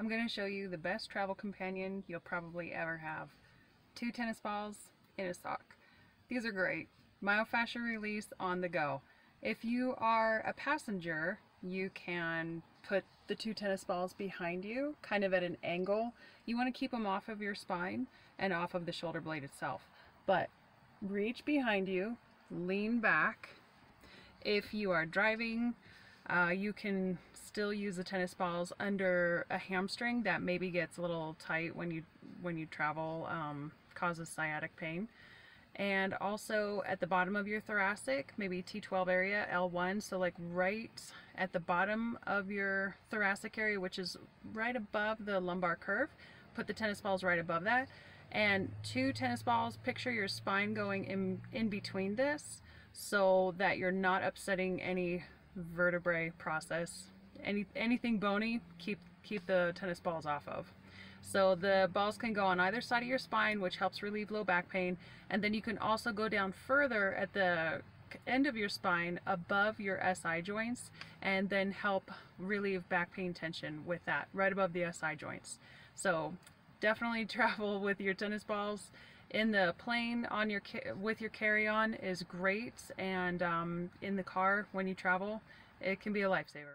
I'm going to show you the best travel companion you'll probably ever have. Two tennis balls in a sock. These are great. Myofascial release on the go. If you are a passenger, you can put the two tennis balls behind you, kind of at an angle. You want to keep them off of your spine and off of the shoulder blade itself. But reach behind you, lean back. If you are driving, uh, you can still use the tennis balls under a hamstring that maybe gets a little tight when you when you travel, um, causes sciatic pain. And also at the bottom of your thoracic, maybe T12 area, L1, so like right at the bottom of your thoracic area, which is right above the lumbar curve, put the tennis balls right above that. And two tennis balls, picture your spine going in, in between this so that you're not upsetting any vertebrae process. Any anything bony, keep keep the tennis balls off of. So the balls can go on either side of your spine, which helps relieve low back pain, and then you can also go down further at the end of your spine above your SI joints and then help relieve back pain tension with that right above the SI joints. So definitely travel with your tennis balls in the plane on your with your carry-on is great and um, in the car when you travel it can be a lifesaver.